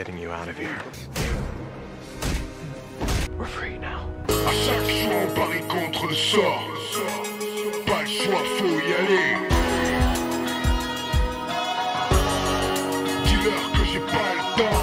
getting you out of here. We're free now. À chaque fois, on parie contre le sort. Pas le choix, faut y aller. Dis-leur que j'ai pas le temps.